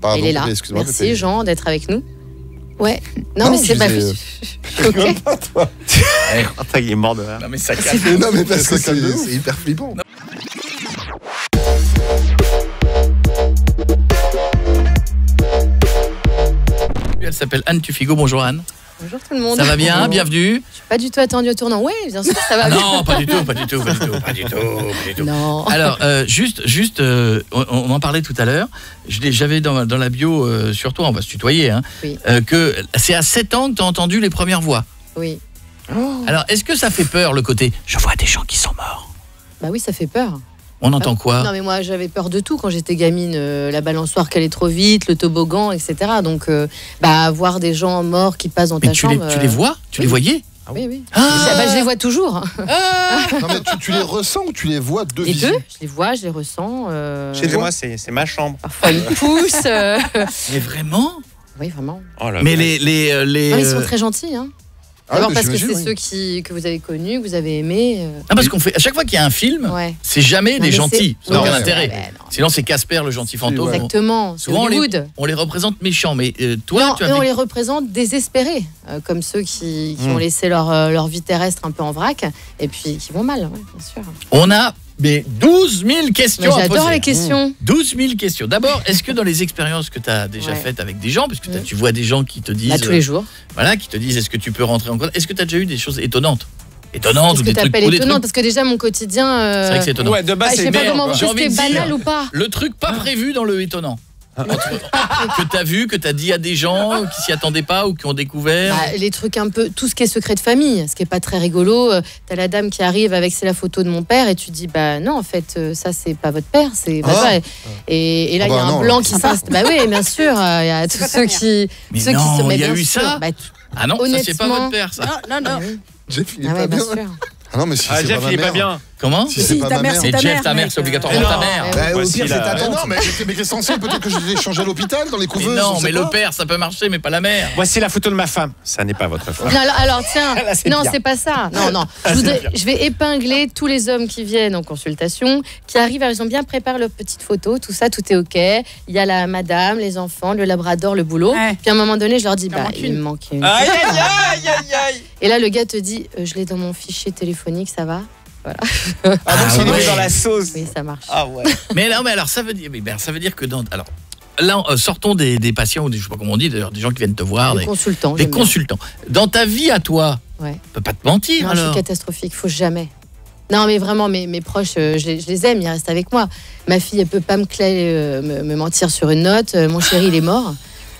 Pardon, Il est là. Merci Pépé. Jean d'être avec nous. Ouais. Non, Non, mais c'est pas. disais, Ok. Attends, il est mort de rire. Non mais ça Mais non, mais parce que calme c'est hyper flippant. Elle s'appelle Anne Tufigo. Bonjour Anne. Bonjour tout le monde. Ça va bien Bonjour. Bienvenue. Je suis pas du tout attendu au tournant. Ouais, bien sûr, ça va Ah bien. non, pas du tout, pas du tout, pas du tout, pas du tout, pas du tout. Non. Alors, euh, juste, juste, euh, on, on en parlait tout à l'heure. J'avais dans, dans la bio, euh, sur toi, on va se tutoyer, hein, Oui. que c'est à 7 ans que tu as entendu les premières voix. Oui. Alors, est-ce que ça fait peur le côté Je vois des gens qui sont morts? Bah oui, ça fait peur. On entend quoi Non, mais moi, j'avais peur de tout quand j'étais gamine. euh, la balançoire qui allait trop vite, le toboggan, etc. Donc, euh, bah, voir des gens morts qui passent dans Mais ta tu les, chambre. tu les euh, vois Tu les voyais Oui, oui. Ah Bah, je les vois toujours. Non, mais tu, tu les ressens ou tu les vois de Les deux, je les vois, je les ressens. euh, Chez moi, c'est c'est ma chambre. Parfois, ils poussent. euh, Mais vraiment Oui, vraiment. Oh là Mais les... les, les Non, ils sont très gentils. Hein. Ah, D'abord mais parce que c'est oui. ceux qui, que vous avez connus, que vous avez aimés. euh, Ah, parce qu'on fait... À chaque fois qu'il y a un film, Ouais. c'est jamais des gentils. Ça n'a aucun intérêt. ouais. Sinon, c'est Casper, le gentil fantôme. ouais. Exactement, Souvent, on les, on les représente méchants. Mais euh, toi, non, tu as on les représente désespérés, euh, comme ceux qui, qui Hmm. ont laissé leur, leur vie terrestre un peu en vrac, et puis qui vont mal, bien sûr. On a mais 12 000 questions J'adore les questions. 12 000 questions. D'abord, est-ce que dans les expériences que tu as déjà Ouais. faites avec des gens, parce que tu vois des gens qui te disent, Bah, tous les jours. euh, voilà, qui te disent, est-ce que tu peux rentrer en contact Est-ce que tu as déjà eu des choses étonnantes? Étonnantes ou que des trucs ou des étonnant trucs- Parce que déjà, mon quotidien. euh, C'est vrai que c'est étonnant. Ouais, de base, je c'est sais pas comment c'est banal ou pas. Le truc pas prévu dans le étonnant. Entre- que tu as vu, que tu as dit à des gens qui s'y attendaient pas ou qui ont découvert. Bah, les trucs un peu, tout ce qui est secret de famille, ce qui est pas très rigolo. euh, T'as la dame qui arrive avec c'est la photo de mon père et tu dis bah non en fait euh, ça c'est pas votre père, c'est Ah. bah, et, et là Ah il y a bah un non, blanc qui s'installe. Bah oui bien sûr, euh, il y a tous ceux qui, Mais ceux non, qui se il mais y a bien eu sûr, ça. bah, ah non, ça c'est pas honnêtement- votre père ça. Non, non, ah non. il est Ah ouais, pas bien bien. sûr. Ah non, mais si Ah, Jeff, pas ma il est pas mère. bien. Comment Si Si, c'est pas ta ma mère, c'est ta Jeff, ta mère, c'est obligatoirement Mais ta non. mère. Ouais, Bah, au Voici pire, c'est la- ta tante. Non, mais, mais sait Peut-être que je l'ai échangé à l'hôpital, dans les Mais couveuses. non, on sait mais le père, ça peut marcher, mais pas la mère. Voici la photo de ma femme. Ça n'est pas votre femme. Non, alors, alors, tiens, Là, non, c'est pas ça. Non, non. Je, voudrais- je vais épingler tous les hommes qui viennent en consultation, qui arrivent, ils ont bien préparé leur petite photo, tout ça, tout est OK. Il y a la madame, les enfants, le labrador, le boulot. Ouais. Puis à un moment donné, je leur dis, bah, manque il une. me manque une. Aïe, aïe, aïe, aïe, aïe. Et là, le gars te dit, euh, je l'ai dans mon fichier téléphonique, ça va Ah, Ah donc ouais. dans la sauce. Oui, ça marche. Ah ouais. Mais non, mais alors ça veut dire, mais ben, ça veut dire que dans, alors là, euh, sortons des, des patients ou des, je sais pas comment on dit d'ailleurs, des gens qui viennent te voir, Les des, consultants. des bien. consultants. Dans ta vie à toi, Ouais. on peut pas te mentir Non, je alors. suis catastrophique, faut jamais. Non, mais vraiment, mes, mes proches, euh, je les, je les aime, ils restent avec moi. Ma fille, elle peut pas me, euh, me, me mentir sur une note. Euh, mon chéri, il est mort.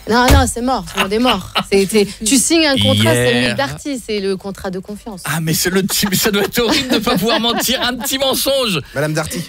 Non, non, c'est mort, tout le monde est mort. C'est- c'est- tu signes un contrat, c'est Hier. le Darty, c'est le contrat de confiance. Ah mais c'est le type, ça doit être horrible de pas pouvoir mentir un petit mensonge. Madame Darty.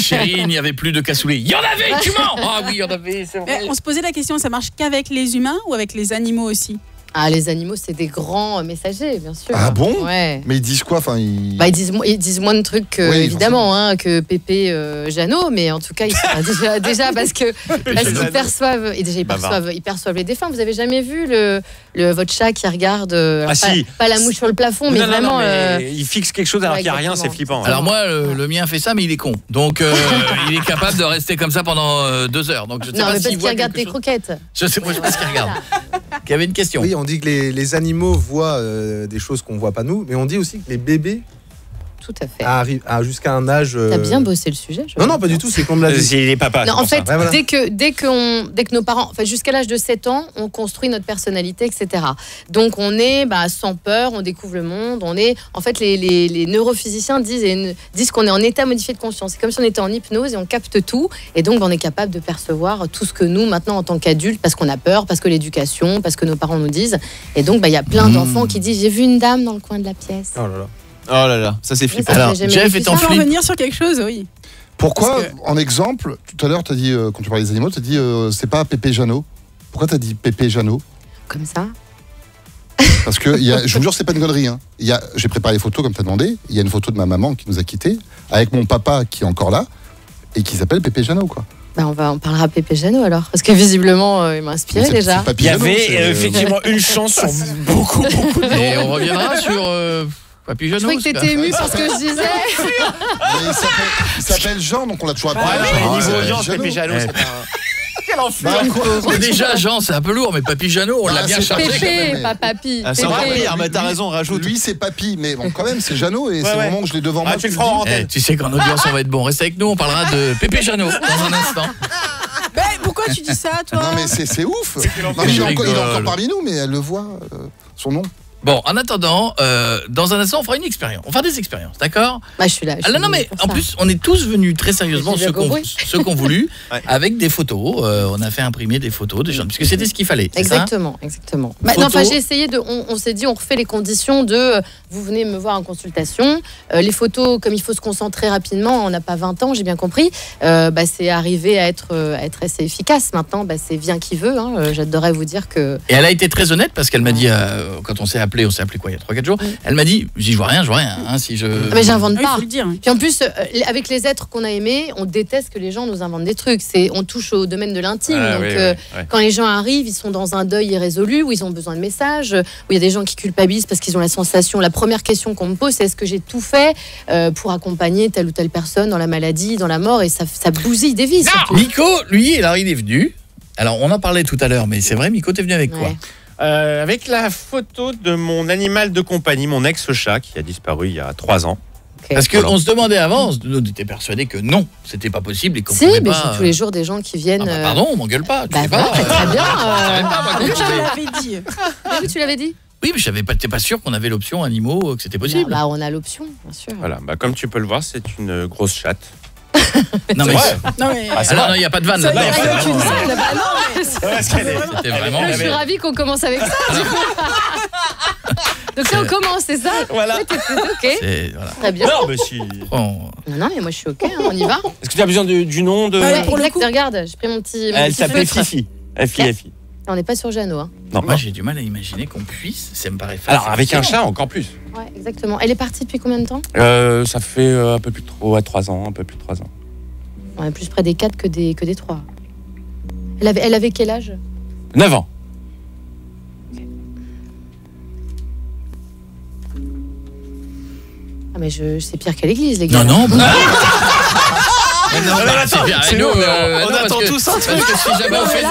Chérie, il n'y avait plus de cassoulet. Il y en avait, tu mens Ah oui, il y en avait, c'est vrai. Mais on se posait la question, ça marche qu'avec les humains ou avec les animaux aussi? Ah, les animaux, c'est des grands messagers, bien sûr. Ah bon Ouais. Mais ils disent quoi Enfin, ils... Bah, ils, disent, ils disent moins de trucs, que, Oui, évidemment, hein, que Pépé euh, Jeannot, mais en tout cas, ils sont, déjà, déjà parce que parce qu'ils perçoivent, et déjà, ils perçoivent, ils perçoivent les défunts. Vous avez jamais vu le, le, votre chat qui regarde, euh, Ah, pas, si. pas la mouche sur le plafond, mais non, vraiment. non, mais euh, il fixe quelque chose alors ouais, qu'il n'y a rien, c'est flippant. Alors moi, le, le mien fait ça, mais il est con. Donc euh, il est capable de rester comme ça pendant euh, deux heures. Donc je sais non, pas mais s'il parce qu'il regarde chose. croquettes. Je sais, moi, je sais pas ce qu'il regarde. Il y avait une question. On dit que les, les animaux voient euh, des choses qu'on voit pas nous, mais on dit aussi que les bébés Tout à fait. à jusqu'à un âge. euh, T'as bien bossé le sujet. je Non, non, pas du tout, c'est qu'on me l'a Euh, dit. C'est les papas. Non, en fait, Ouais, voilà. dès que dès qu'on dès que nos parents, enfin jusqu'à l'âge de 7 ans, on construit notre personnalité, etc. Donc on est bah, sans peur, on découvre le monde, on est. En fait, les, les, les neurophysiciens disent et disent qu'on est en état modifié de conscience. C'est comme si on était en hypnose et on capte tout, et donc on est capable de percevoir tout ce que nous maintenant en tant qu'adultes, parce qu'on a peur, parce que l'éducation, parce que nos parents nous disent. Et donc bah, il y a plein Mmh. d'enfants qui disent j'ai vu une dame dans le coin de la pièce. Oh là là. Oh là là, ça c'est flippant. ça Alors, Jeff est en flip. revenir sur quelque chose, oui. Pourquoi, que- en exemple, tout à l'heure, tu as dit, euh, quand tu parlais des animaux, tu as dit, euh, c'est pas Pépé Jeannot. Pourquoi tu as dit Pépé Jeannot? Comme ça. Parce que, y a, je vous jure, c'est pas une connerie. Hein. Il y a- J'ai préparé les photos comme tu as demandé. Il y a une photo de ma maman qui nous a quittés, avec mon papa qui est encore là, et qui s'appelle Pépé Jeannot. Quoi. Bah, on va on parlera à Pépé Jeannot alors, parce que visiblement euh, il m'a inspiré déjà. Il y avait effectivement une chance sur beaucoup, beaucoup de Et on reviendra sur Papy Je Jeannot. croyais que t'étais ému par ce que je disais. mais il s'appelle- il s'appelle Jean, donc on l'a toujours appelé Ouais, Jean. niveau audience, Jeannot. Pépé Jeannot, c'est pas. quel enfer Bah, quoi Mais déjà, Jean, c'est un peu lourd, mais Papy Jeannot, on l'a Bah, bien c'est chargé. quand même. Pépé, pas papy. Ah, c'est encore Pépé. pire, mais t'as raison, rajoute. Lui, c'est papy, mais bon, quand même, c'est Jeannot et c'est ouais. au moment où je l'ai devant Ah, moi. tu le que feras en dis. Eh, antenne. tu sais qu'en audience, on va être bon. Reste avec nous, on parlera de Pépé Jeannot dans un instant. Mais pourquoi tu dis ça, toi Non, mais c'est c'est ouf. Non, Mais mais il, est je encore, il est rigole. encore parmi nous, mais elle le voit, euh, son nom. Bon, en attendant, euh, dans un instant, on fera une expérience. On fera des expériences, d'accord Bah, je suis là. je Ah, suis non, non, mais en ça. plus, on est tous venus très sérieusement, ceux bien qu'on qu'on voulu, Ouais. avec des photos. Euh, on a fait imprimer des photos des gens, puisque c'était ce qu'il fallait. c'est ça Exactement, exactement. Bah, enfin, j'ai essayé de. On, on s'est dit, on refait les conditions de. euh, vous venez me voir en consultation. Euh, les photos, comme il faut se concentrer rapidement, on n'a pas 20 ans, j'ai bien compris. euh, bah, c'est arrivé à être, à être assez efficace. Maintenant, bah, c'est vient qui veut. hein. J'adorerais vous dire que. Et elle a été très honnête parce qu'elle m'a dit, euh, quand on s'est appelé, on s'est appelé quoi, il y a 3-4 jours, elle m'a dit, je vois rien, je vois rien. hein, si je... Ah, mais j'invente Ah, pas. le dire. Puis en plus, euh, avec les êtres qu'on a aimés, on déteste que les gens nous inventent des trucs. C'est, on touche au domaine de l'intime. Ah, donc, oui, euh, oui, quand les gens arrivent, ils sont dans un deuil irrésolu, où ils ont besoin de messages, où il y a des gens qui culpabilisent parce qu'ils ont la sensation. La première question qu'on me pose, c'est est-ce que j'ai tout fait euh, pour accompagner telle ou telle personne dans la maladie, dans la mort, et ça, ça bousille des vies. Miko, lui, alors il est venu. Alors on en parlait tout à l'heure, mais c'est vrai, Miko, t'es venu avec quoi? Ouais. Euh, avec la photo de mon animal de compagnie, mon ex-chat qui a disparu il y a trois ans. Ok. Parce qu'on Voilà. se demandait avant, on était persuadé que non, c'était pas possible et qu'on Si, pouvait mais pas. tous les jours des gens qui viennent. Ah bah, euh, pardon, on m'engueule pas. Tu bah sais voilà, pas. très bien. Euh, pas, moi, que Je tu l'avais dit. ah oui, tu l'avais dit Oui, mais je savais pas, t'es pas sûr qu'on avait l'option animaux, que c'était possible. Bah, on a l'option, bien sûr. Voilà, bah, comme tu peux le voir, c'est une grosse chatte. non, mais. Non, mais. Ah, non, non, il n'y a pas de vanne là-dedans. C'était vraiment. Je suis ravie qu'on commence avec ça. du coup. Donc là, on commence, c'est ça Voilà. Ouais, Ok, voilà. très bien. Non, mais si. Non, non, mais moi je suis ok, hein, on y va. Est-ce que tu as besoin de- du nom de. Ouais, pour le coup. regarde, j'ai pris mon petit. mon Elle s'appelle feutre. Fifi. F-I-F-I. On n'est pas sur Jeannot. Hein. Non, moi non. j'ai du mal à imaginer qu'on puisse, ça me paraît facile. Alors, avec un chat, encore plus. Ouais, exactement. Elle est partie depuis combien de temps? Euh, ça fait euh, un peu plus de 3 ouais, trois ans, un peu plus de 3 ans. On est plus près des 4 que des, que des 3. Elle avait, elle avait quel âge? 9 ans. Ah, mais je, c'est pire qu'à l'église, les Non, gars. non, bah- Mais non, attends, c'est Nous, on on attend tous un truc. Parce que si jamais on fait,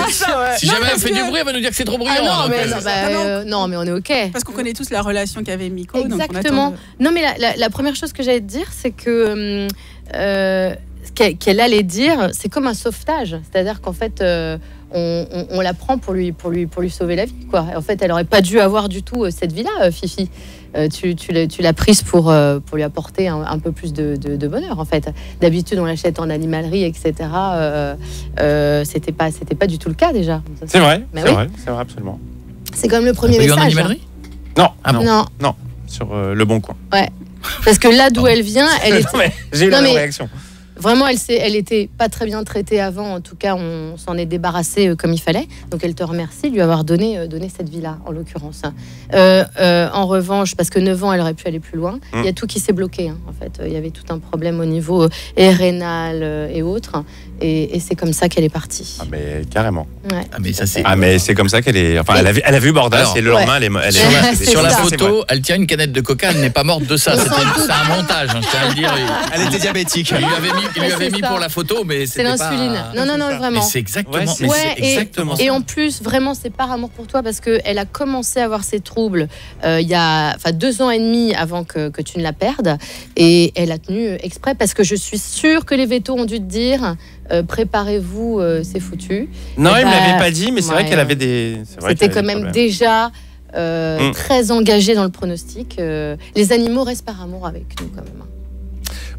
si Non, jamais on parce fait que- du bruit, elle va nous dire que c'est trop bruyant. Ah non, mais, euh, non, bah, euh, non, mais on est ok. Parce qu'on connaît tous la relation qu'avait Miko. on Exactement. de- Non, mais la, la- la première chose que j'allais te dire, c'est que euh, ce qu'elle allait dire, c'est comme un sauvetage. C'est-à-dire qu'en fait, euh, on, on- on la prend pour lui, pour, lui, pour lui sauver la vie. Quoi. En fait, elle aurait pas dû avoir du tout euh, cette vie-là, euh, Fifi. Euh, tu tu l'as tu l'as prise pour, euh, pour lui apporter un, un peu plus de, de- de bonheur, en fait. D'habitude, on l'achète en animalerie, etc. Euh, euh, C'était pas, c'était pas du tout le cas, déjà. Ça, C'est vrai, c'est oui. vrai, c'est vrai, absolument. C'est comme le premier eu en message. animalerie? Non, Ah bon? Non, sur euh, le bon coin. parce que là d'où elle vient, elle est Non, mais J'ai eu la Non, même réaction. Vraiment, elle, elle était pas très bien traitée avant. En tout cas, on s'en est débarrassé euh, comme il fallait. Donc, elle te remercie de lui avoir donné, euh, donné cette vie-là, en l'occurrence. Euh, euh, en revanche, parce que 9 ans, elle aurait pu aller plus loin, il y a tout qui s'est bloqué. hein, en fait, il y avait tout un problème au niveau et rénal et autres. Et, et c'est comme ça qu'elle est partie. Ah, mais carrément. Ouais. Ah, mais ça c'est. Ah, mais c'est comme ça qu'elle est. Enfin, elle a vu, elle a vu Bordas Alors, et le ouais. lendemain, elle est. Elle est Sur la- sur photo, elle tient une canette de coca, elle n'est pas morte de ça. C'est un montage, hein, je tiens à le dire. Elle était diabétique. il lui avait mis, il lui Ouais, avait c'est mis ça. pour la photo, mais C'est pas- l'insuline. Non, non, non, vraiment. c'est exactement, Ouais, Ouais, c'est et- exactement Et ça. en plus, vraiment, c'est par amour pour toi parce qu'elle a commencé à avoir ses troubles euh, il y a enfin, deux ans et demi avant que, que tu ne la perdes. Et elle a tenu exprès parce que je suis sûre que les vétos ont dû te dire euh, préparez-vous, euh, c'est foutu. Non, Eh il me bah, l'avait pas dit, mais c'est vrai qu'elle avait des. C'était quand même déjà euh, Mm. très engagé dans le pronostic. Euh, les animaux restent par amour avec nous quand même. hein.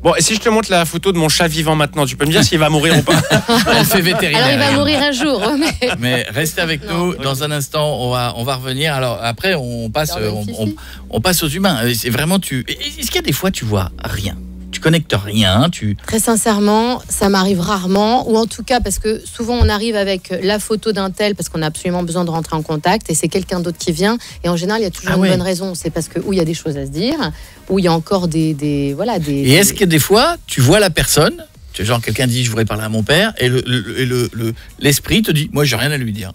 Bon, et si je te montre la photo de mon chat vivant maintenant, tu peux me dire s'il va mourir ou pas? Elle fait vétérinaire. Alors il va mourir un jour, mais Mais restez avec Non. nous. Dans un instant, on va, on va revenir. Alors après, on passe, Alors, on, on- on passe aux humains. C'est vraiment tu. Est-ce qu'il y a des fois tu vois rien? Tu connectes rien. Tu. Très sincèrement, ça m'arrive rarement, ou en tout cas parce que souvent on arrive avec la photo d'un tel parce qu'on a absolument besoin de rentrer en contact et c'est quelqu'un d'autre qui vient. Et en général, il y a toujours Ah une bonne raison. C'est parce que où il y a des choses à se dire, où il y a encore des, des voilà des. Et est-ce que des fois tu vois la personne Genre quelqu'un dit je voudrais parler à mon père et le- le- le- le- l'esprit te dit moi j'ai rien à lui dire.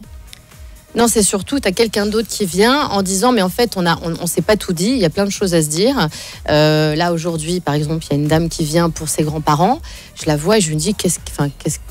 Non, c'est surtout, tu as quelqu'un d'autre qui vient en disant, mais en fait, on a, on, on s'est pas tout dit, il y a plein de choses à se dire. Euh, là, aujourd'hui, par exemple, il y a une dame qui vient pour ses grands-parents. Je la vois et je lui dis, qu'est-ce,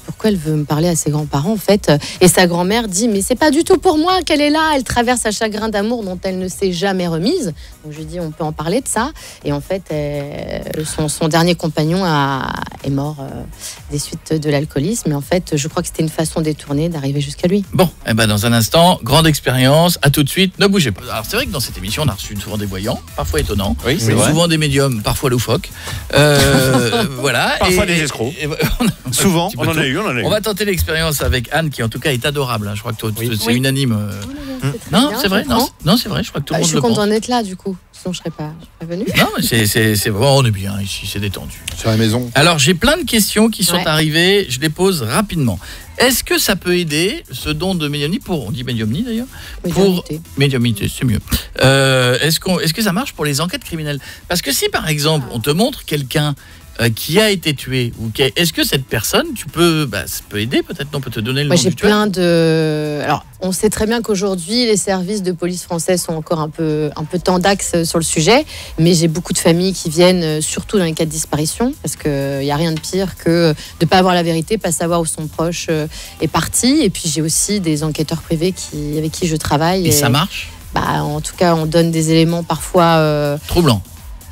pourquoi elle veut me parler à ses grands-parents, en fait? Et sa grand-mère dit, mais c'est pas du tout pour moi qu'elle est là, elle traverse un chagrin d'amour dont elle ne s'est jamais remise. Donc, je lui dis, on peut en parler de ça. Et en fait, elle- son, son dernier compagnon a- est mort euh, des suites de l'alcoolisme. Et en fait, je crois que c'était une façon détournée d'arriver jusqu'à lui. Bon, eh ben dans un instant, grande expérience, à tout de suite, ne bougez pas. Alors c'est vrai que dans cette émission, on a reçu souvent des voyants, parfois étonnants, Oui, c'est mais vrai. souvent des médiums, parfois loufoques. Euh, voilà. Parfois Et- des escrocs. et- et- on a- Souvent, on en a eu, on en a eu. On va tenter l'expérience avec Anne, qui en tout cas est adorable. hein. Je crois que toi, Oui. c'est Oui. unanime. euh. Non, c'est vrai. je Non, c'est- non, c'est vrai. Je crois que tout Bah, le je monde suis le pense. contente d'être là, du coup. Sinon, je serais pas, je serais venue. Non, c'est c'est c'est bon, on est bien ici, c'est détendu. Sur la maison. Alors j'ai plein de questions qui sont Ouais. arrivées, je les pose rapidement. Est-ce que ça peut aider ce don de médiumnie pour on dit médiumnie d'ailleurs pour Médiumnité. médiumnité, c'est mieux. Euh, est-ce qu'on est-ce que ça marche pour les enquêtes criminelles? Parce que si par exemple on te montre quelqu'un euh, qui a été tué ou qui a- est-ce que cette personne tu peux bah, ça peut aider peut-être non peut te donner le Moi, nom j'ai plein de. Alors, on sait très bien qu'aujourd'hui, les services de police français sont encore un peu, un peu tendax sur le sujet, mais j'ai beaucoup de familles qui viennent, euh, surtout dans les cas de disparition, parce qu'il n'y a rien de pire que de ne pas avoir la vérité, pas savoir où son proche euh, est parti. Et puis, j'ai aussi des enquêteurs privés qui, avec qui je travaille. et ça marche? Bah, En tout cas, on donne des éléments parfois. euh, Troublant.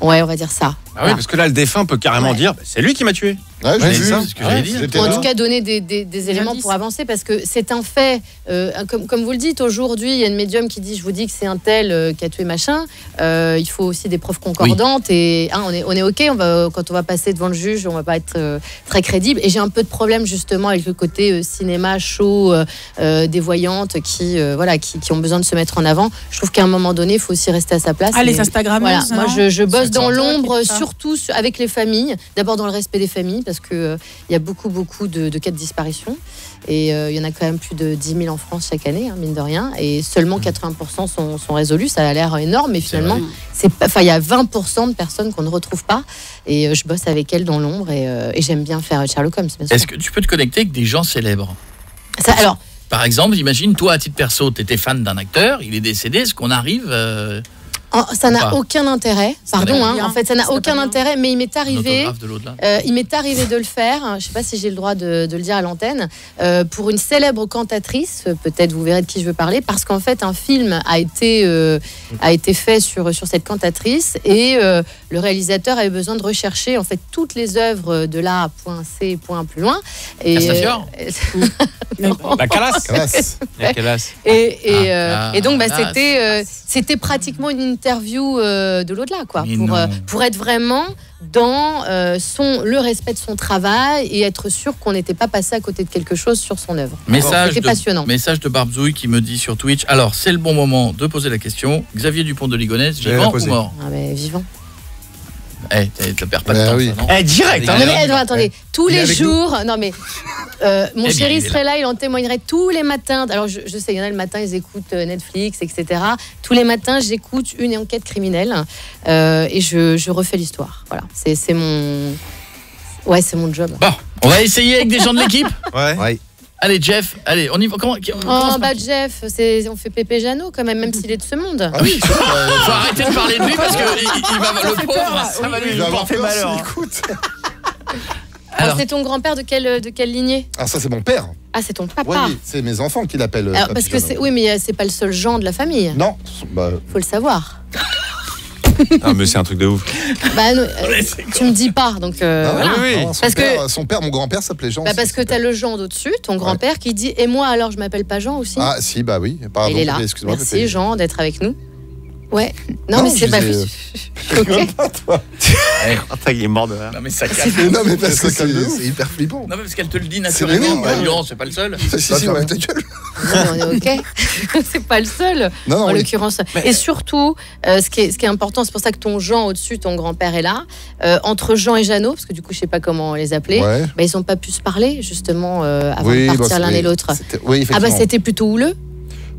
ouais, on va dire ça. Ah oui, parce que là, le défunt peut carrément Ouais. dire bah, c'est lui qui m'a tué. Ouais, j'ai Ouais, vu. c'est ça, c'est ce que j'allais dire. j'étais Ou en là. tout cas donner des, des- des éléments indices. pour avancer parce que c'est un fait. euh, comme, comme vous le dites, aujourd'hui, il y a une médium qui dit Je vous dis que c'est un tel euh, qui a tué machin. Euh, il faut aussi des preuves concordantes et hein, on, est, on est OK. On va, quand on va passer devant le juge, on va pas être euh, très crédible. Et j'ai un peu de problème justement avec le côté euh, cinéma, show, euh, euh, des voyantes qui, euh, voilà, qui, qui ont besoin de se mettre en avant. Je trouve qu'à un moment donné, il faut aussi rester à sa place. Ah, les Instagrammeuses voilà, moi non je, je bosse dans l'ombre, ça. Surtout su- avec les familles. D'abord dans le respect des familles, parce que euh, y a beaucoup, beaucoup de, de cas de disparition. Et euh, il y en a quand même plus de 10 000 en France chaque année, hein, mine de rien. Et seulement 80% sont, sont résolus. Ça a l'air énorme, mais finalement, il y a 20% de personnes qu'on ne retrouve pas. Et euh, je bosse avec elles dans l'ombre et, euh, et j'aime bien faire Sherlock Holmes. Est-ce que tu peux te connecter avec des gens célèbres? Ça, alors, Par exemple, imagine toi à titre perso, tu étais fan d'un acteur, il est décédé, est-ce qu'on arrive euh, ça Ou n'a aucun intérêt. Pardon, hein, en fait, ça n'a aucun intérêt, mais il m'est arrivé. Euh, il m'est arrivé de le faire, je ne sais pas si j'ai le droit de, de le dire à l'antenne, euh, pour une célèbre cantatrice, peut-être vous verrez de qui je veux parler, parce qu'en fait un film a été, euh, a été fait sur, sur cette cantatrice et euh, le réalisateur avait besoin de rechercher en fait toutes les œuvres de là, point C, point plus loin. Et, La. La calasse. et, et, Ah, euh, ah, et donc bah, c'était euh, c'était pratiquement une interview euh, de l'au-delà quoi Mais pour, non. euh, pour être vraiment dans euh, son le respect de son travail et être sûr qu'on n'était pas passé à côté de quelque chose sur son œuvre. Message C'était de, passionnant. message de Barbzouille qui me dit sur Twitch Alors, c'est le bon moment de poser la question. Xavier Dupont de Ligonnès, vivant ou mort? Ah, mais vivant. Eh, t'as- t'as perds pas de Bah temps, oui. ça, non Eh, direct, hein. Non, mais attends, attendez, tous Il est les avec jours, non mais euh, mon Eh bien, chéri il est serait là, il en témoignerait tous les matins. Alors je, je sais, il y en a le matin, ils écoutent euh, Netflix, etc. Tous les matins, j'écoute une enquête criminelle euh, et je, je refais l'histoire. Voilà, c'est c'est mon, ouais, c'est mon job. Bon, on va essayer avec des gens de l'équipe. Ouais. Ouais. Allez, Jeff, allez, on y va. Comment, on Oh bah Jeff, c'est on fait Pépé Jeannot quand même, même s'il est de ce monde. Ah oui, Euh, Faut arrêter de parler de lui parce que il, il va, le pauvre. Ça va il lui va avoir porter malheur. écoute. Alors, Alors, c'est ton grand-père de quelle de quelle lignée? Ah, ça, c'est mon père. Ah, c'est ton papa. Oui, oui, c'est mes enfants qui l'appellent. euh, parce que c'est oui, mais euh, c'est pas le seul genre de la famille. Non, bah, Faut le savoir. Ah, mais c'est un truc de ouf. Bah, non, euh, tu me dis pas, donc. euh, ah, voilà. oui, oui. non, son, Parce que- père, son père, mon grand-père s'appelait Jean. Bah aussi, parce que son t'as père. le Jean d'au-dessus, ton grand-père, qui dit Et moi alors je m'appelle pas Jean aussi? Ah, si, bah oui. Pardon, Il est là. Excuse-moi, Merci. Jean d'être avec nous. Ouais. Non, Non, mais c'est je pas. disais, Ok. Ah, il est mort de rire. non mais ça C'est calme. Non, mais parce que c'est hyper flippant. Non mais parce qu'elle te le dit C'est naturellement. vrai, ouais. Bah, non, c'est pas le seul. Si, si, ouais. ta gueule. Non, on est ok. c'est pas le seul. Non, non, en oui. l'occurrence. Et surtout, euh, ce, qui est, ce qui est important, c'est pour ça que ton Jean au-dessus, ton grand-père est là. Euh, entre Jean et Jeannot, parce que du coup, je sais pas comment les appeler, Ouais. bah, ils n'ont pas pu se parler justement euh, avant Oui, de bah, partir l'un et l'autre. Ah bah c'était plutôt houleux.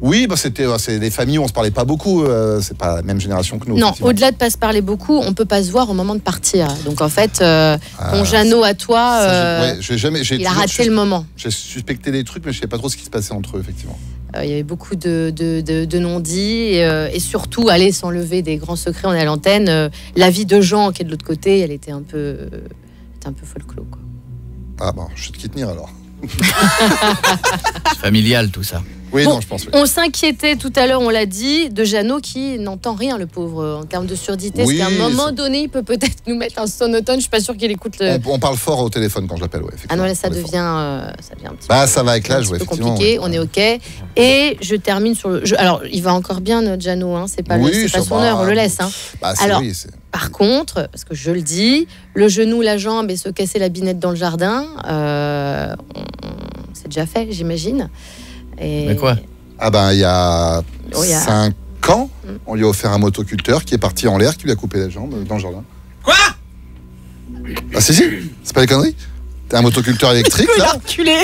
Oui, bah c'était euh, c'est des familles où on se parlait pas beaucoup. euh, c'est pas la même génération que nous. non, au-delà de pas se parler beaucoup, on peut pas se voir au moment de partir. Donc en fait, euh, ton Ah, Jeannot à toi, ça, j'ai- euh, ouais, jamais. il a raté le moment. J'ai suspecté des trucs, mais je sais pas trop ce qui se passait entre eux, effectivement. Euh, il y avait beaucoup de, de, de- de non-dits et, euh, et surtout, aller sans lever des grands secrets, on est à l'antenne. euh, la vie de Jean, qui est de l'autre côté, elle était un peu, euh, était un peu folklore. Quoi. Ah bon, je vais te tenir alors. C'est familial tout ça. Oui, Bon, non, je pense. oui. On s'inquiétait tout à l'heure, on l'a dit, de Jeannot qui n'entend rien, le pauvre, en termes de surdité. Oui, Est-ce qu'à un moment donné, il peut peut-être nous mettre un sonotone Je suis pas sûre qu'il écoute le. On, on parle fort au téléphone quand je l'appelle, ouais. Ah non, là, ça devient, euh, ça devient un petit Bah, peu, ça va avec l'âge, ouais, compliqué. ouais. On est OK. Et je termine sur le. je- alors, il va encore bien, notre Jeannot, hein, c'est pas, le- Oui, c'est pas son heure, on le laisse. Hein. Bah, Alors, oui, Par contre, parce que je le dis, le genou, la jambe et se casser la binette dans le jardin, euh, c'est déjà fait, j'imagine. Et- Mais quoi Ah ben, il y a Oh, il y a- 5 ans, on lui a offert un motoculteur qui est parti en l'air, qui lui a coupé la jambe dans le jardin. Quoi? Ah si, si, c'est pas des conneries. T'as un motoculteur électrique, Il a là,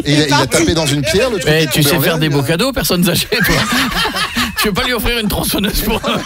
et il a, il a tapé dans une pierre, le truc. Mais est tu sais faire des beaux cadeaux, personne ne s'achète toi. tu veux pas lui offrir une tronçonneuse pour Noël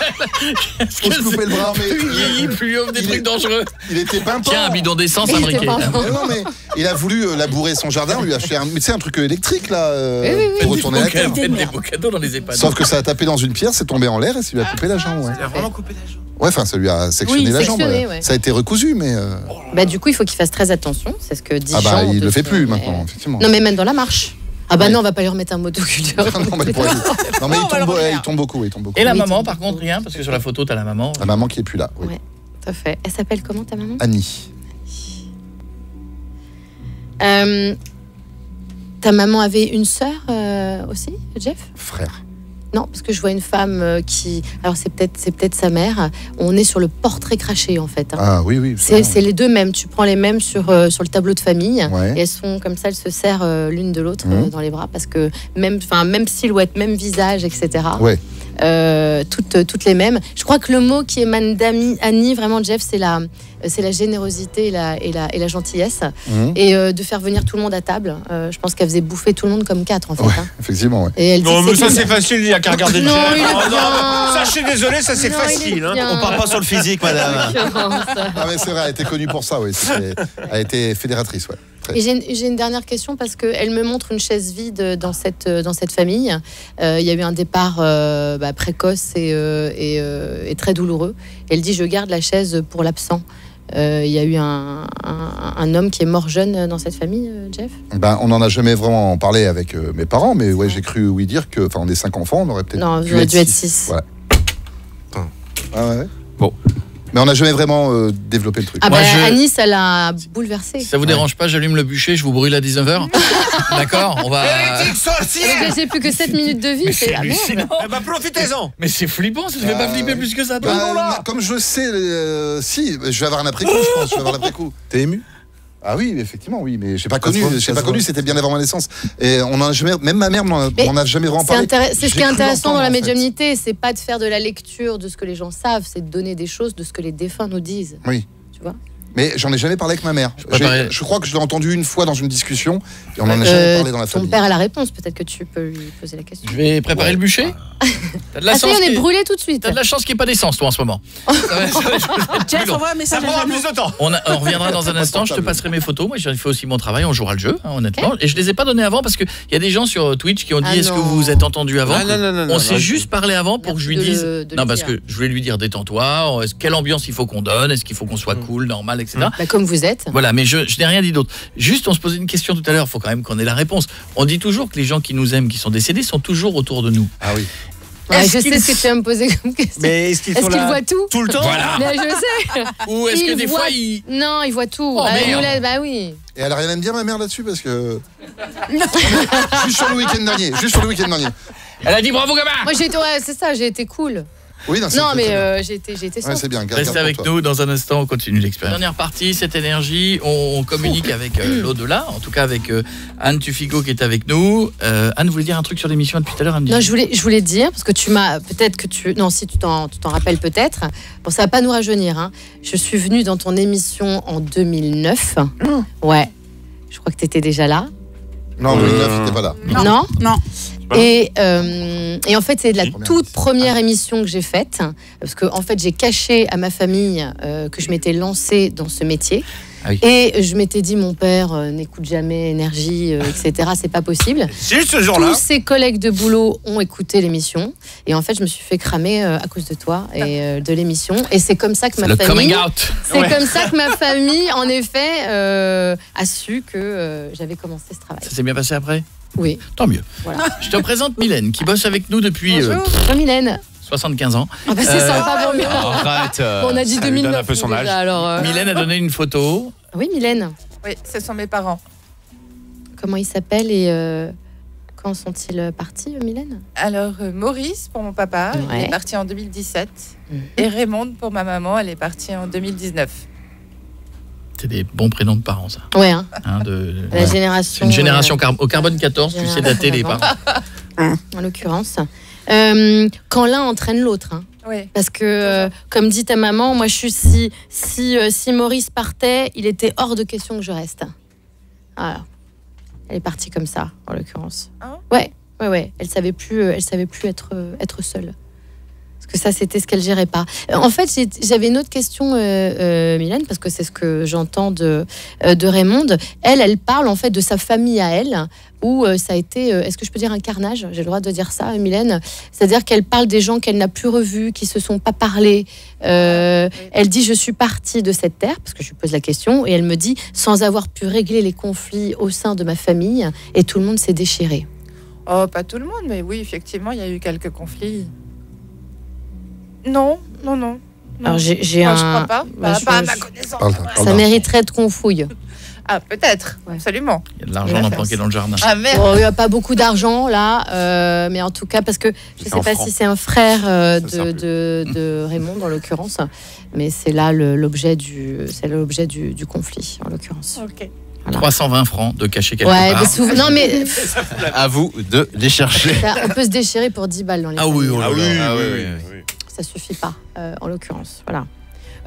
Qu'est-ce que se couper le bras, mais Plus il vieillit, plus il offre des Il trucs est- dangereux. il était pimpant. Tiens, un bidon d'essence, était briquet. non, mais il a voulu euh, labourer son jardin, on lui a acheté un, mais tu sais, un truc électrique, là, euh, Oui, oui, oui. pour retourner la terre. Faites des beaux cadeaux dans les EHPAD. Sauf que ça a tapé dans une pierre, c'est tombé en l'air et ça lui a coupé la jambe. Ouais, Il a vraiment coupé la jambe. ouais enfin, ça lui a sectionné Oui, la jambe. sectionné, ouais. ouais. Ça a été recousu, mais. euh, Bah, du coup, il faut qu'il fasse très attention. C'est ce que dit Ah bah, Jean, il le fait plus mais- maintenant, effectivement. Non, mais même dans la marche. Ah bah Ouais. non, on va pas lui remettre un motoculteur. non, mais, pour- non, mais il, le tombe, il tombe beaucoup, il tombe beaucoup. Et la Oui, maman, par contre, rien, parce que sur la photo, t'as la maman. La maman qui est plus là, oui. Ouais. Tout à fait. Elle s'appelle comment ta maman? Annie. Euh, Ta maman avait une sœur euh, aussi, Jeff? Frère. Non, parce que je vois une femme euh, qui. Alors c'est peut-être c'est peut-être sa mère. On est sur le portrait craché en fait. hein. Ah oui, oui. C'est c'est les deux mêmes. Tu prends les mêmes sur, euh, sur le tableau de famille. Ouais. Et elles sont comme ça, elles se serrent euh, l'une de l'autre euh, dans les bras parce que même, enfin même silhouette, même visage, etc. Ouais. Toutes, toutes les mêmes. Je crois que le mot qui émane d'Annie, Annie, vraiment Jeff, c'est la, c'est la générosité et la, et la, et la gentillesse Mhm. et euh, de faire venir tout le monde à table. Euh, je pense qu'elle faisait bouffer tout le monde comme quatre en fait. Ouais, hein. effectivement, ouais. Et elle dit Non, que mais ça c'est facile, il y a qu'à regarder le Non, il est Oh, non. Ça, je suis désolé, ça c'est Non, il est facile. hein. On parle pas sur le physique, madame. Ah mais c'est vrai, elle était connue pour ça, oui. Elle a été fédératrice, ouais. Et j'ai une, dernière question parce qu'elle me montre une chaise vide dans cette, dans cette famille. Euh, Il y a eu un départ euh, bah, précoce et, euh, et, euh, et très douloureux. Elle dit Je garde la chaise pour l'absent. Euh, Il y a eu un, un- un homme qui est mort jeune dans cette famille, euh, Jeff? Ben, on n'en a jamais vraiment parlé avec euh, mes parents, mais ouais, j'ai cru oui dire que, enfin, on est cinq enfants, on aurait peut-être Non, auriez être dû être six. six. Ouais. Ah ouais, ouais? Bon. Mais on n'a jamais vraiment euh, développé le truc. Ah Moi, bah, je- Anis, elle a bouleversé. Ça vous dérange pas, j'allume le bûcher, je vous brûle à 19h. D'accord On va. Sorcière J'ai plus que 7 minutes de vie, Mais c'est la merde. hallucinant. Eh ben profitez-en Mais c'est flippant, ça te fait pas Euh, flipper plus que ça, toi Bah, comme je sais, euh, si, je vais avoir un après-coup, je pense, je vais avoir l'après-coup. T'es ému? Ah oui, effectivement, oui, mais j'ai pas connu, j'ai pas connu, c'était bien avant ma naissance. Et on en a jamais, même ma mère m'en a, jamais vraiment C'est parlé. c'est ce qui est intéressant dans la médiumnité, c'est pas de faire de la lecture de ce que les gens savent, c'est de donner des choses de ce que les défunts nous disent. Oui. Tu vois? Mais j'en ai jamais parlé avec ma mère. Je crois que je l'ai entendu une fois dans une discussion et on en a jamais Euh, parlé dans la Ton famille. père a la réponse, peut-être que tu peux lui poser la question. Je vais préparer Ouais. le bûcher. T'as de la Ah, chance. on est brûlé tout de suite. T'as de la chance qu'il n'y ait pas d'essence, toi, en ce moment. Ça Jeff, envoie un message prendra plus de temps On, a- on reviendra dans un instant, je te passerai mes photos. Moi, j'ai fait aussi mon travail, on jouera le jeu, hein, honnêtement. Et je les ai pas donnés avant parce qu'il y a des gens sur Twitch qui ont dit Ah est-ce que vous vous êtes entendu avant Ah, non, non, non, non, On s'est juste parlé avant pour que je lui dise. non, parce que je voulais lui dire détends-toi, quelle ambiance il faut qu'on donne, est-ce qu'il faut qu'on soit cool, normal, etc. Bah, comme vous êtes. Voilà, mais je, je n'ai rien dit d'autre. Juste, on se posait une question tout à l'heure, il faut quand même qu'on ait la réponse. On dit toujours que les gens qui nous aiment, qui sont décédés, sont toujours autour de nous. Ah oui. Je sais ce que tu vas me poser comme question. Mais est-ce qu'ils voit tout tout le temps Voilà. Mais je sais. Ou est-ce que des fois, ils... Non, il voit tout. Oh, bah, bah oui. Et elle a rien à me dire, ma mère, là-dessus, parce que. juste sur le week-end dernier. Juste sur le week-end dernier. Elle a dit bravo, gamin Moi, j'ai été, ouais, c'est ça, j'ai été cool. Oui, non, Non, mais bien. euh, j'ai été, j'ai été Ouais, soft. c'est bien. garde- Restez garde avec toi. nous, dans un instant, on continue l'expérience. Dernière partie, cette énergie, on, on communique avec euh, l'au-delà, en tout cas avec euh, Anne Tufigo qui est avec nous. Euh, Anne, vous voulez dire un truc sur l'émission depuis tout à l'heure Anne Non, je voulais, je voulais dire, parce que tu m'as, peut-être que tu, non, si tu t'en, tu t'en rappelles peut-être, bon, ça va pas nous rajeunir, hein. Je suis venue dans ton émission en 2009. Ouais. Je crois que tu étais déjà là. Non, en 2009, il était pas là. Non? Non. Et, euh, et en fait, c'est la Première toute première émission que j'ai faite, parce que en fait, j'ai caché à ma famille euh, que je m'étais lancée dans ce métier. Ah oui. Et je m'étais dit, mon père euh, n'écoute jamais énergie, euh, etc. C'est pas possible. Juste ce jour-là. Tous ses collègues de boulot ont écouté l'émission. Et en fait, je me suis fait cramer euh, à cause de toi et euh, de l'émission. Et c'est comme ça que ma Le famille. coming out. C'est Ouais. comme ça que ma famille, en effet, euh, a su que euh, j'avais commencé ce travail. Ça s'est bien passé après? Oui. Tant mieux. Voilà. Je te présente Mylène, qui bosse avec nous depuis euh, Bonjour. Bonjour, Mylène. 75 ans. Ah bah c'est Euh, sympa pour Mylène. Arrête. euh, Bon, on a dit ça lui donne 2009 un peu son âge. déjà, alors, euh, Mylène a donné une photo. Oui, Mylène. Oui, ce sont mes parents. Comment ils s'appellent et euh, quand sont-ils partis, euh, Mylène? Alors, euh, Maurice pour mon papa, il Ouais. est parti en 2017. Mhm. Et Raymond pour ma maman, elle est partie en 2019. C'est des bons prénoms de parents, ça. Ouais, hein, hein, de- la ouais. génération. Une génération euh, car- au carbone 14, tu sais dater les parents. en l'occurrence. Euh, quand l'un entraîne l'autre. hein. Oui. Parce que, euh, comme dit ta maman, moi je suis si, si, euh, si Maurice partait, il était hors de question que je reste. Voilà. Elle est partie comme ça, en l'occurrence. Ah ouais, ouais, ouais. Elle savait plus, euh, elle savait plus être, euh, être seule. Que ça, c'était ce qu'elle gérait pas. En fait, j'avais une autre question, euh, euh, Mylène, parce que c'est ce que j'entends de, euh, de Raymond. Elle, elle parle en fait de sa famille à elle, où euh, ça a été, est-ce que je peux dire un carnage? J'ai le droit de dire ça, Mylène C'est-à-dire qu'elle parle des gens qu'elle n'a plus revus, qui se sont pas parlé. Euh, elle dit je suis partie de cette terre parce que je lui pose la question et elle me dit sans avoir pu régler les conflits au sein de ma famille et tout le monde s'est déchiré. Oh, pas tout le monde, mais oui, effectivement, il y a eu quelques conflits. Non, non, non. non. Alors j'ai un je crois pas. Bah, Pas- je- pas à je- ma connaissance. Ça mériterait de qu'on fouille. Ah, peut-être. Ouais. Absolument. Il y a de l'argent planqué fait dans le jardin. Ah, merde. Bon, il n'y a pas beaucoup d'argent là, euh, mais en tout cas parce que je C'est sais pas si c'est un frère euh, de, de, de Raymond en l'occurrence, mais c'est là l'objet du c'est l'objet du, du conflit en l'occurrence. Ok. 320 francs de cacher quelque Ouais, part. mais souvent- non mais À vous de les chercher. ça, on peut se déchirer pour 10 balles dans les Ah oui, oh là Ah oui, ah oui, oui, oui, oui. oui. Ça suffit pas, euh, en l'occurrence. Voilà.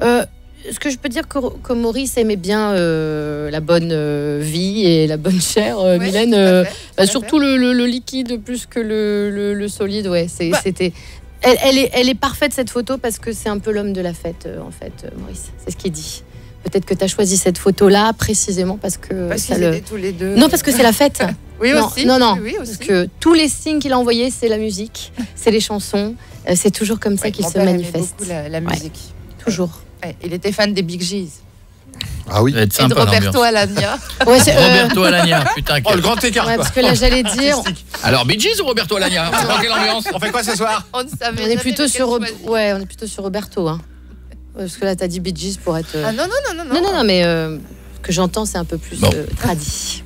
Euh, Est-ce que je peux dire que, que Maurice aimait bien euh, la bonne euh, vie et la bonne chair, euh, Ouais, Mylène fait, bah, Surtout le, le- le liquide plus que le, solide, ouais. Bah. C'était. Elle, elle est, elle est parfaite cette photo parce que c'est un peu l'homme de la fête, en fait, Maurice. C'est ce qu'il dit. Peut-être que tu as choisi cette photo-là précisément parce que Parce ça le. tous les deux. Non, parce que c'est la fête. Oui, non, aussi. non, non. Oui, aussi. Parce que tous les signes qu'il a envoyés, c'est la musique, c'est les chansons. Euh, c'est toujours comme ça Ouais, qu'il se manifeste. beaucoup la, la Ouais. musique. Toujours. Ouais, il était fan des Big G's. Ah oui. Et de sympa l'ambiance. Roberto Alagna. Ouais, euh, Roberto Alagna, putain. Oh, quel- le grand écart. ouais, parce que là, j'allais dire, Alors, Bee Gees ou Roberto Alagna Dans quelle ambiance On fait quoi ce soir On ne savait on est plutôt sur, ouais, on est plutôt sur Roberto, hein. Parce que là, t'as dit Bee Gees pour être. euh, Ah non, non, non, non. non, non, non, mais euh, ce que j'entends, c'est un peu plus Bon. euh, tradit.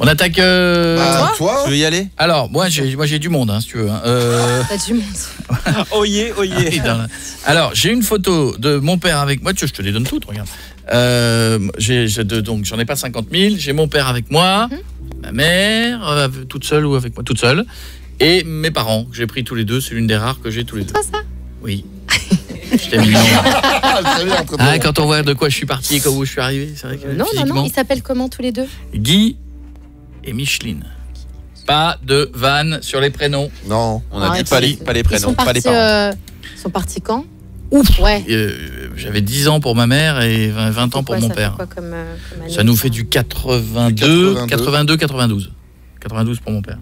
On attaque. euh, Bah, toi Tu veux y aller Alors, moi, j'ai moi, j'ai du monde, hein, si tu veux. hein. Euh, T'as du monde. Oyez, oyez. Là. Alors, j'ai une photo de mon père avec moi. Tu veux, je te les donne toutes, regarde. Euh, j'ai, donc, j'en ai pas 50 000. J'ai mon père avec moi, ma mère, euh, toute seule ou avec moi, toute seule, et mes parents, que j'ai pris tous les deux. C'est l'une des rares que j'ai tous les deux. Toi, ça? Oui. Ah, très bien, Ah, quand on voit de quoi je suis parti et où je suis arrivé, c'est vrai que Non, non, non. Ils s'appellent comment tous les deux? Guy et Micheline. Pas de vanne sur les prénoms. Non. On a Arrête, dit pas les, pas prénoms, pas les parents. euh, ils sont partis quand? Ouf Ouais. Euh, J'avais 10 ans pour ma mère et 20 20 ans pour mon ça fait père. quoi comme, euh, comme année, Ça nous fait du? 82, 82. 82, 92. 92 pour mon père.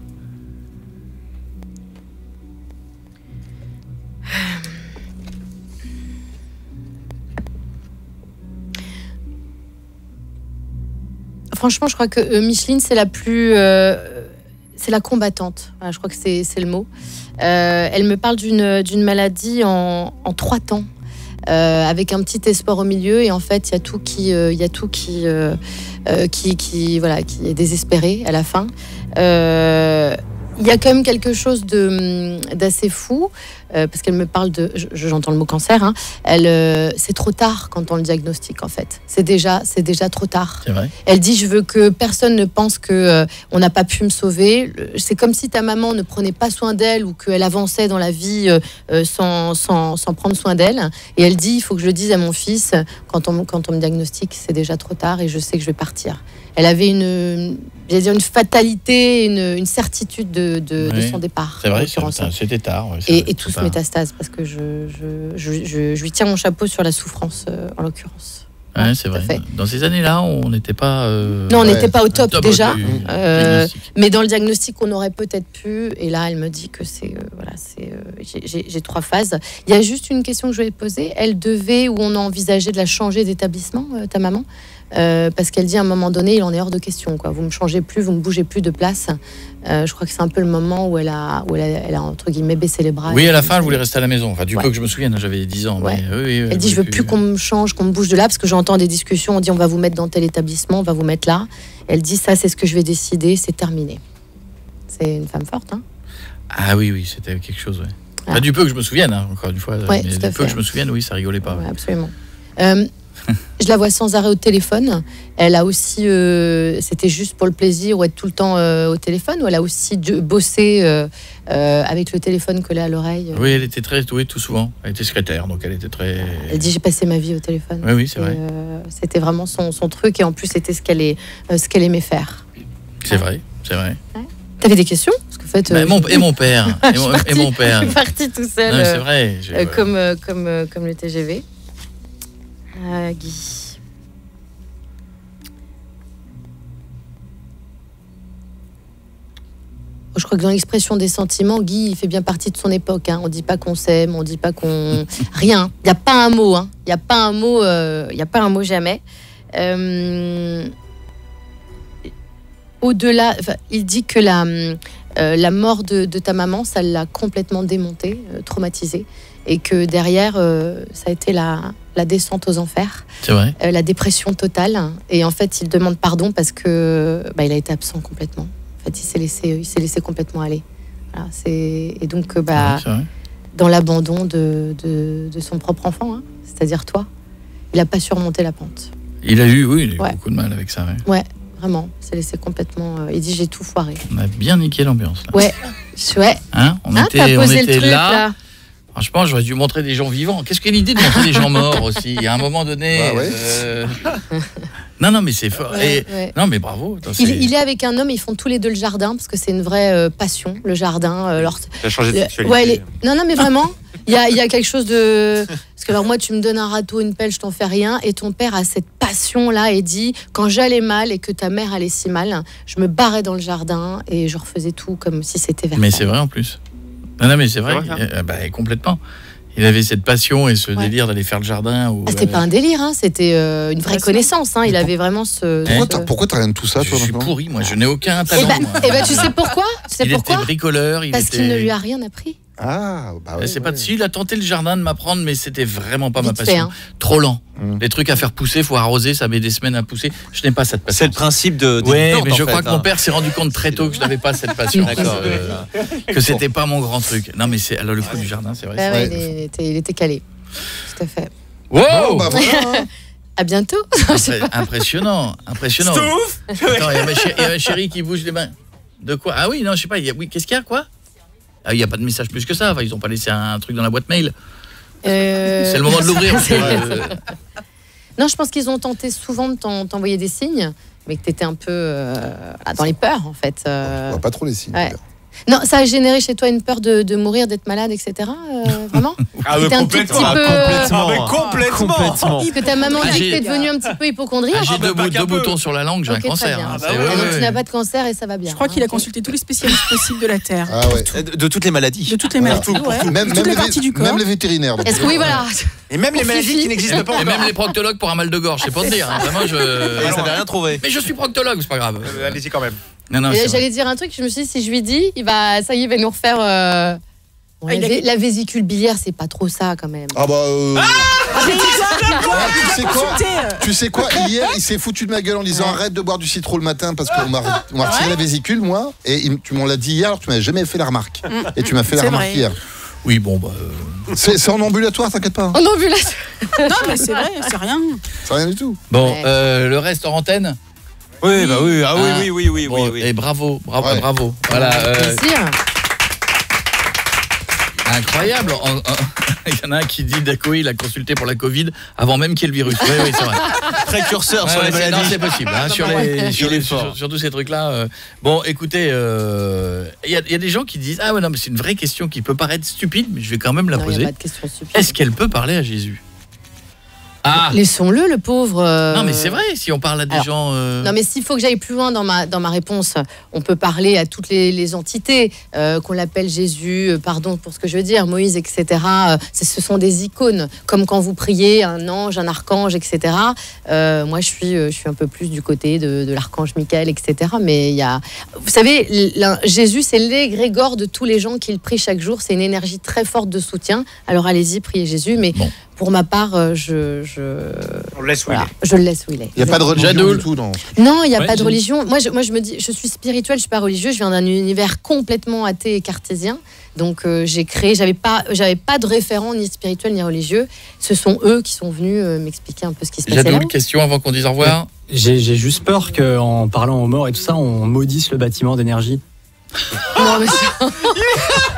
Franchement, je crois que euh, Micheline, c'est la plus. euh, c'est la combattante. Je crois que c'est le mot. Euh, elle me parle d'une maladie en, en trois temps. avec un petit espoir au milieu et en fait il y a tout qui y a tout qui, qui qui voilà qui est désespéré à la fin il y a quand même quelque chose de hum, d'assez fou euh, parce qu'elle me parle de je- j'entends le mot cancer hein, elle euh, c'est trop tard quand on le diagnostique en fait c'est déjà c'est déjà trop tard vrai. elle dit je veux que personne ne pense que euh, on n'a pas pu me sauver. C'est comme si ta maman ne prenait pas soin d'elle ou qu'elle avançait dans la vie euh, sans, sans, sans prendre soin d'elle. Et elle dit il faut que je le dise à mon fils quand on, quand on me diagnostique c'est déjà trop tard et je sais que je vais partir. Elle avait une dire une fatalité, une, une certitude de, de, de Oui. son départ. C'est vrai, c'était tard. ouais, Et, et tous trop tard. métastases parce que je, je, je, je- je lui tiens mon chapeau sur la souffrance euh, en l'occurrence. Ouais, c'est tout vrai. fait. Dans ces années-là, on n'était pas. euh, Non, on Ouais. n'était pas au top, top déjà. du- Euh, mais dans le diagnostic, on aurait peut-être pu. Et là, elle me dit que c'est. euh, voilà, c'est. j'ai- trois phases. Il y a juste une question que je voulais te poser. Elle devait ou on a envisagé de la changer d'établissement, ta maman? Euh, Parce qu'elle dit à un moment donné, il en est hors de question. Quoi. Vous me changez plus, vous me bougez plus de place. Euh, je crois que c'est un peu le moment où elle a, où elle a, elle a, entre guillemets baissé les bras. Oui, à la fin, je voulais rester à la maison. Enfin, du Ouais. peu que je me souvienne, j'avais 10 ans. Ouais. mais oui, oui, Elle dit, je veux plus qu'on me change, qu'on me bouge de là, parce que j'entends des discussions, on dit, on va vous mettre dans tel établissement, on va vous mettre là. Elle dit, ça, c'est ce que je vais décider, c'est terminé. C'est une femme forte, hein Ah oui, oui, c'était quelque chose, ouais. Ah. Enfin, du peu que je me souvienne, hein, encore une fois. Du peu que je me souvienne, oui, ça rigolait pas. absolument. Euh, je la vois sans arrêt au téléphone. Elle a aussi, euh, c'était juste pour le plaisir ou être tout le temps euh, au téléphone, ou elle a aussi dû bosser euh, avec le téléphone collé à l'oreille. Oui, elle était très douée tout souvent. Elle était secrétaire, donc elle était très. Elle dit j'ai passé ma vie au téléphone. Oui, oui, c'est Et, vrai. c'était vraiment son, son truc et en plus c'était ce qu'elle qu'elle aimait faire. C'est vrai, c'est vrai. T'avais des questions? Parce que en fait, Bah, mon- et mon père. Et mon, et partie- mon père. je suis partie tout seul. C'est vrai. je- comme, comme, comme le TGV. Euh, Guy. Je crois que dans l'expression des sentiments, Guy, il fait bien partie de son époque. Hein. On dit pas qu'on s'aime, on dit pas qu'on rien. Il y a pas un mot. hein. Il y a pas un mot. euh, Il y a pas un mot jamais. Euh, Au-delà, enfin, il dit que la, euh, la mort de, de ta maman, ça l'a complètement démonté, traumatisé, et que derrière, euh, ça a été la, la descente aux enfers, vrai. euh, la dépression totale. Et en fait, il demande pardon parce que bah, il a été absent complètement. En fait, il s'est laissé, il s'est laissé complètement aller. Voilà, et donc euh, bah, Ouais, dans l'abandon de, de, de son propre enfant, hein, c'est-à-dire toi, il n'a pas surmonté la pente. Il a eu, oui, il a eu Ouais. beaucoup de mal avec ça. ouais. Vraiment, il s'est laissé complètement. euh, il dit j'ai tout foiré. On a bien niqué l'ambiance. là. Ouais, ouais. Hein on Hein, était, on posé était le truc là. là. Franchement, j'aurais dû montrer des gens vivants. Qu'est-ce qu'il y a l'idée de montrer des gens morts aussi? À un moment donné. Bah ouais. euh, Non, non, mais c'est fort. Ouais, Et- ouais. Non, mais bravo. Attends, Il, il est avec un homme, ils font tous les deux le jardin parce que c'est une vraie euh, passion, le jardin. euh, leur- T'as changé de sexualité. ouais, les- Non, non, mais vraiment, il y a, il y a quelque chose de. Parce que alors moi, tu me donnes un râteau, une pelle, je t'en fais rien. Et ton père a cette passion-là et dit quand j'allais mal et que ta mère allait si mal, je me barrais dans le jardin et je refaisais tout comme si c'était vers Mais c'est vrai en plus. Non, non, mais c'est vrai. Euh, bah, complètement. Il avait cette passion et ce Ouais. délire d'aller faire le jardin. Ou, Ah, c'était euh, pas un délire, hein, c'était euh, une vraie Ouais, connaissance. Hein, il pour- avait vraiment ce. Pourquoi t'as pourquoi t'as rien de tout ça, je toi, suis maintenant pourri, moi. Je n'ai aucun Eh talent. ben, moi. eh ben, tu sais pourquoi? Tu sais il pourquoi? était bricoleur. Il Parce était... qu'il ne lui a rien appris. Ah, bah ouais. c'est pas dessus. Il a tenté le jardin de m'apprendre, mais c'était vraiment pas ma fait, passion. hein. Trop lent. Hum. Les trucs à faire pousser, faut arroser, ça met des semaines à pousser. Je n'ai pas cette passion. C'est le principe de. plantes, mais je crois fait, que mon hein. père s'est rendu compte très tôt que je n'avais pas cette passion. D'accord. Euh, que c'était pas mon grand truc. Non, mais c'est alors le coup du jardin, c'est vrai. Ouais, il, était, il était calé. Tout à fait. Wow Bon, bah voilà. À bientôt. Impressionnant, impressionnant. Attends, il y a ma chérie, qui bouge les mains. De quoi? Ah oui, non, je sais pas. il y a- oui, qu'est-ce qu'il y a, quoi? Ah, il n'y a pas de message plus que ça. Enfin, ils n'ont pas laissé un truc dans la boîte mail. Euh, C'est le moment de l'ouvrir. euh, Non, je pense qu'ils ont tenté souvent de t'en- t'envoyer des signes, mais que tu étais un peu euh, dans les peurs, en fait. euh. Voit pas trop les signes. Ouais. Non, ça a généré chez toi une peur de, de mourir, d'être malade, etc. euh, vraiment Ah, C'était un tout petit peu. euh, complètement. Ah, mais complètement. Complètement. Parce que ta maman Ah, dit que t'es devenu un petit peu hypochondriaque. ah, j'ai bah, deux, boutons sur la langue, j'ai un cancer. hein, Ah, bah c'est- ouais, Ah, ouais, donc tu n'as pas de cancer et ça va bien. Je crois qu'il a consulté tous les spécialistes possibles de la Terre. Ah ouais. De, de toutes les maladies. De toutes les maladies. ouais. Même, Toutes même les parties du corps. même les vétérinaires. Est-ce que oui, voilà. Et même les maladies Fifi. qui n'existent pas Et encore. même les proctologues pour un mal de gorge, c'est pas te dire. hein. Vraiment, je. rien trouvé. Mais je suis proctologue, c'est pas grave. Euh, Allez-y quand même. Non, non, Et c'est vrai. J'allais dire un truc, je me suis dit, si je lui dis, il va, ça y est, il va nous refaire. euh, bon, Ah, il la, a- vé- la vésicule biliaire, c'est pas trop ça quand même. Ah bah. euh, Ah, tu sais quoi Tu sais quoi Hier, il s'est foutu de ma gueule en disant arrête de boire du citron le matin parce qu'on m'a on m'a retiré la vésicule, moi. Et il- tu m'en l'as dit hier alors que tu m'as jamais fait la remarque. Et tu m'as fait la C'est remarque vrai. hier. Oui, bon, bah. euh, C'est c'est en ambulatoire, t'inquiète pas. hein. En ambulance. Non, mais c'est vrai, c'est rien. C'est rien du tout. Bon, Ouais. euh, le reste en antenne? Oui, bah oui. Ah oui, Ah. oui, oui, oui, oui. Bon, oui. Et bravo, bravo, Ouais. bravo. Voilà. euh, Plaisir. incroyable. En- en- Il y en a un qui dit Daco, il a consulté pour la Covid avant même qu'il y ait le virus. Oui, oui, c'est vrai. Précurseur Ouais, sur les c'est- non, maladies. c'est possible. hein, sur, les, sur, les- tous ces trucs-là. euh, Bon, écoutez, euh, il y, a- il y a des gens qui disent Ah ouais, non, mais c'est une vraie question qui peut paraître stupide, mais je vais quand même la Non, poser. Est-ce qu'elle peut parler à Jésus? Ah Laissons-le, le pauvre. euh, Non, mais c'est vrai, si on parle à des alors, gens. euh, Non, mais s'il faut que j'aille plus loin dans ma, dans ma réponse, on peut parler à toutes les, les entités, euh, qu'on l'appelle Jésus, euh, pardon pour ce que je veux dire, Moïse, etc. Euh, c'est- ce sont des icônes, comme quand vous priez un ange, un archange, etc. Euh, moi, je suis, euh, je suis un peu plus du côté de, de l'archange Michael, etc. Mais il y a. Vous savez, l'un- Jésus, c'est l'égrégore de tous les gens qu'il prie chaque jour. C'est une énergie très forte de soutien. Alors allez-y, priez Jésus. Mais Bon. Pour ma part, euh, je, je, On le laisse où il voilà, je le laisse où il est. Il n'y a pas de religion Jadoul. du tout dans. Non, il n'y a Ouais, pas de religion. Moi je, moi, je me dis, je suis spirituelle, je suis pas religieuse. Je viens d'un univers complètement athée et cartésien. Donc, euh, j'ai créé, j'avais pas, j'avais pas de référent ni spirituel ni religieux. Ce sont eux qui sont venus euh, m'expliquer un peu ce qui se passait là. Jadoul, question avant qu'on dise au revoir. J'ai juste peur qu'en parlant aux morts et tout ça, on maudisse le bâtiment d'énergie. Non, mais c'est-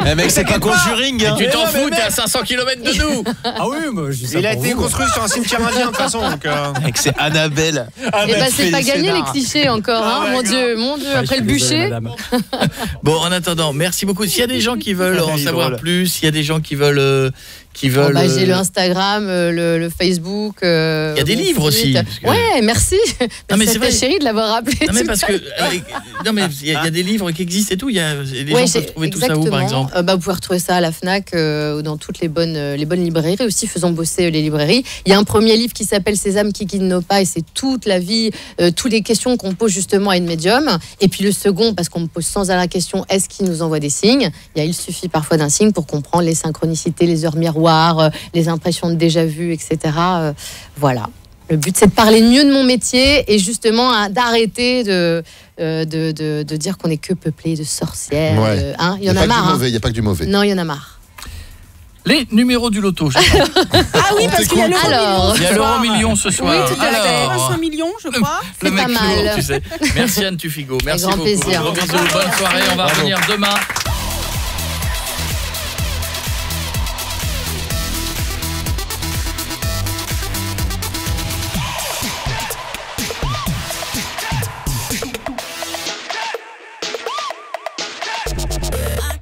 Eh mec, c'est pas Conjuring. hein. Et tu t'en fous, t'es à 500 km de nous Ah oui, moi je dis ça Il a pour été vous. construit sur un cimetière indien de toute façon. Donc, euh, Mec, c'est Annabelle. Eh ben, c'est pas gagné les clichés encore, hein, mon Dieu, mon Dieu. Ah, Après le bûcher. Bon, en attendant, merci beaucoup. S'il y a des gens qui veulent en savoir plus, s'il y a des gens qui veulent. Oh, veulent bah, j'ai le euh, Instagram, euh, le, le Facebook. euh, Il y a des livres aussi, que- Ouais, merci. Non, mais c'est à vrai. chérie de l'avoir rappelé. Non mais parce que non mais il y, a il y a des livres qui existent et tout. Il y a les Ouais, gens peuvent trouver tout ça où par exactement. exemple Euh, bah, Vous pouvez retrouver ça à la FNAC euh, ou dans toutes les bonnes, les bonnes librairies aussi, faisons bosser les librairies. Il y a un premier livre qui s'appelle Ces âmes qui guident nos pas et c'est toute la vie, toutes les questions qu'on pose justement à une médium. Et puis le second, parce qu'on me pose sans arrêt la question, est-ce qu'il nous envoie des signes? Il y a, Il suffit parfois d'un signe pour comprendre les synchronicités, les heures miroirs, euh, les impressions de déjà vu, etc. Euh, voilà. Le but, c'est de parler mieux de mon métier et justement hein, d'arrêter de, euh, de, de, de dire qu'on n'est que peuplé de sorcières. Ouais. de- hein, il y Il en a a, pas que marre. du hein. mauvais. Il n'y a pas que du mauvais. Non, il y en a marre. Les numéros du loto. j'attends. Ah oui, parce qu'il y a l'euro Alors. million. Il y a ce l'euro soir. million ce soir. Oui, tout à fait. Alors, 85 millions, je crois. le C'est mec pas lourd, mal. tu sais. Merci Anne Tufigo. Merci grand beaucoup. plaisir. Gros bisous. Bonne soirée. On va Bravo. revenir demain